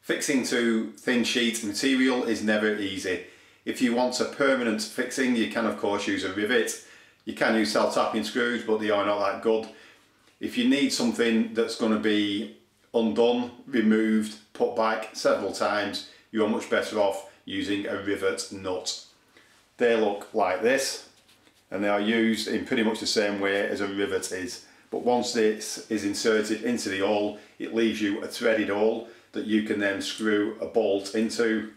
Fixing to thin sheet material is never easy. If you want a permanent fixing, you can of course use a rivet. You can use self-tapping screws, but they are not that good. If you need something that's going to be undone, removed, put back several times, you're much better off using a rivet nut. They look like this, and they are used in pretty much the same way as a rivet is. But once this is inserted into the awl, it leaves you a threaded awl that you can then screw a bolt into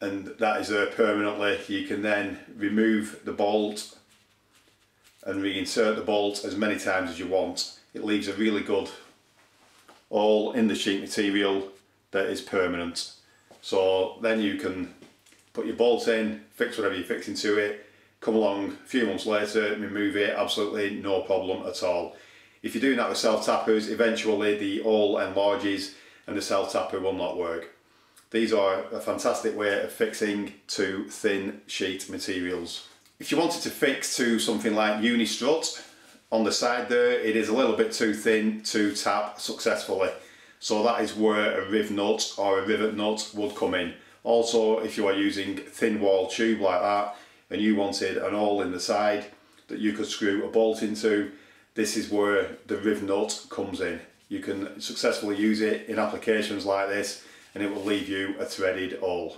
and that is there permanently. You can then remove the bolt and reinsert the bolt as many times as you want. It leaves a really good awl in the sheet material that is permanent. So then you can put your bolt in, fix whatever you're fixing to it, come along a few months later, remove it, absolutely no problem at all. If you're doing that with self-tappers, eventually the awl enlarges and the self-tapper will not work. These are a fantastic way of fixing to thin sheet materials. If you wanted to fix to something like Unistrut, on the side there it is a little bit too thin to tap successfully. So that is where a riv nut or a rivet nut would come in. Also if you are using thin wall tube like that and you wanted an awl in the side that you could screw a bolt into, this is where the riv nut comes in. You can successfully use it in applications like this and it will leave you a threaded awl.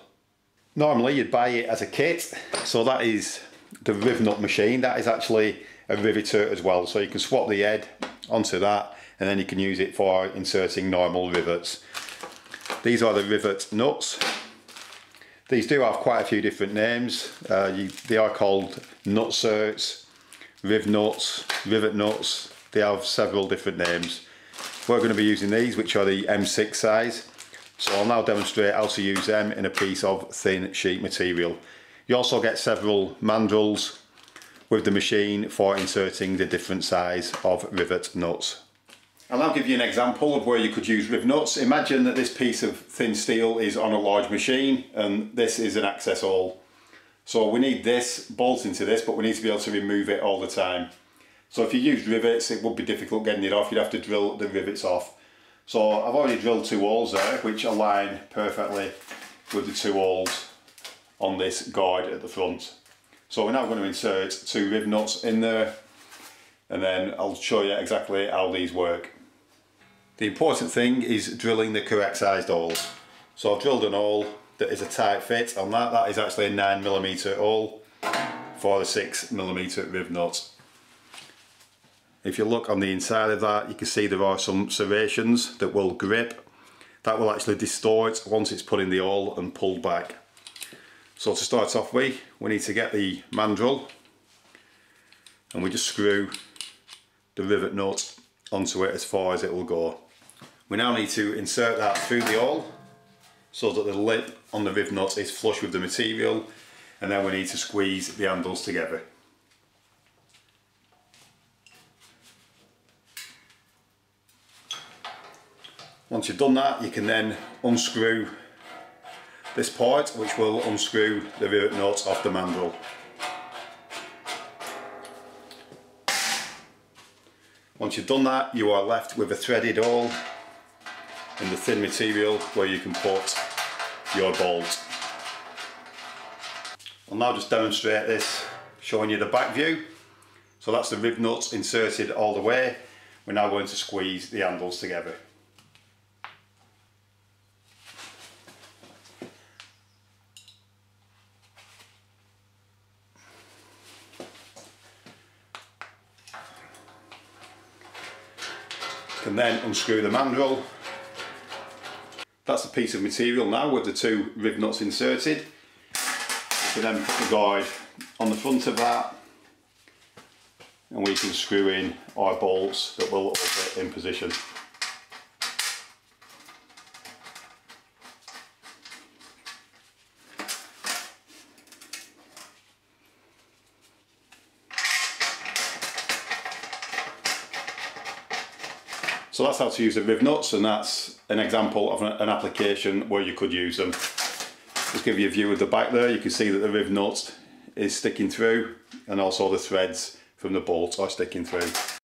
Normally you'd buy it as a kit, so that is the riv nut machine. That is actually a riveter as well, so you can swap the head onto that and then you can use it for inserting normal rivets. These are the rivet nuts. These do have quite a few different names. Uh, you, they are called nutserts, riv nuts, rivet nuts. They have several different names. We're going to be using these, which are the M6 size. So I'll now demonstrate how to use them in a piece of thin sheet material. You also get several mandrels with the machine for inserting the different size of rivet nuts. I'll now give you an example of where you could use rivet nuts. Imagine that this piece of thin steel is on a large machine and this is an access awl. So we need this bolt into this but we need to be able to remove it all the time. So if you use rivets it would be difficult getting it off, you'd have to drill the rivets off. So I've already drilled two holes there which align perfectly with the two holes on this guide at the front. So we're now going to insert two riv nuts in there and then I'll show you exactly how these work. The important thing is drilling the correct sized holes. So I've drilled an hole that is a tight fit on that. That is actually a 9mm hole for the 6mm riv nut. If you look on the inside of that, you can see there are some serrations that will grip. That will actually distort once it's put in the hole and pulled back. So to start off with, we need to get the mandrel and we just screw the rivet nut onto it as far as it will go. We now need to insert that through the hole so that the lip on the rivet nut is flush with the material and then we need to squeeze the handles together. Once you've done that, you can then unscrew this part, which will unscrew the rivet nut off the mandrel. Once you've done that, you are left with a threaded hole in the thin material where you can put your bolt. I'll now just demonstrate this, showing you the back view. So that's the riv nuts inserted all the way. We're now going to squeeze the handles together. can then unscrew the mandrel. That's a piece of material now with the two riv nuts inserted. You can then put the guide on the front of that and we can screw in our bolts that will hold it in position. So that's how to use the riv nuts and that's an example of an application where you could use them. Just give you a view of the back there, you can see that the riv nut is sticking through and also the threads from the bolt are sticking through.